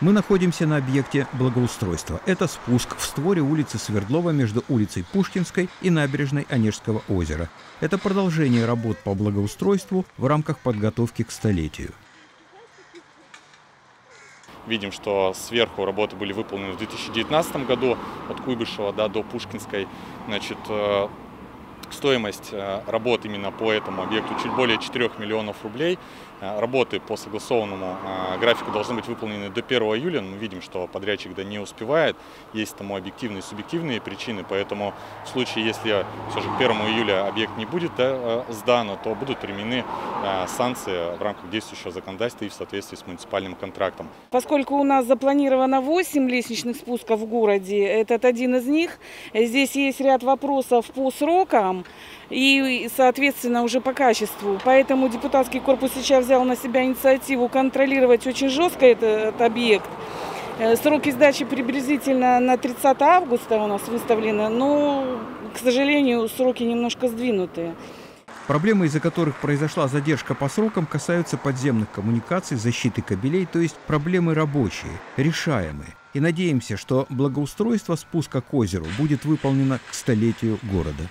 Мы находимся на объекте благоустройства. Это спуск в створе улицы Свердлова между улицей Пушкинской и набережной Онежского озера. Это продолжение работ по благоустройству в рамках подготовки к столетию. Видим, что сверху работы были выполнены в 2019 году от Куйбышева да, до Пушкинской. Значит, э, Стоимость э, работ именно по этому объекту чуть более 4 миллионов рублей. Э, работы по согласованному э, графику должны быть выполнены до 1 июля. Мы видим, что подрядчик да не успевает. Есть тому объективные и субъективные причины, поэтому в случае, если все же к 1 июля объект не будет да, сдан, то будут применены санкции в рамках действующего законодательства и в соответствии с муниципальным контрактом. Поскольку у нас запланировано 8 лестничных спусков в городе, этот один из них, здесь есть ряд вопросов по срокам, и, соответственно, уже по качеству. Поэтому депутатский корпус сейчас взял на себя инициативу контролировать очень жестко этот объект. Э, сроки сдачи приблизительно на 30 августа у нас выставлены, но, к сожалению, сроки немножко сдвинутые. Проблемы, из-за которых произошла задержка по срокам, касаются подземных коммуникаций, защиты кабелей, то есть проблемы рабочие, решаемые. И надеемся, что благоустройство спуска к озеру будет выполнено к столетию города.